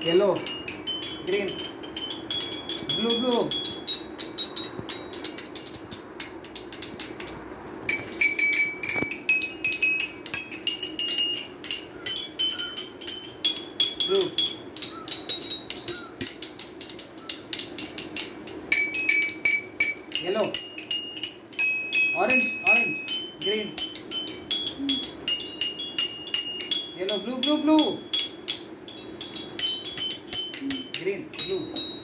yellow green blue blue blue yellow orange orange green yellow blue blue blue grilo.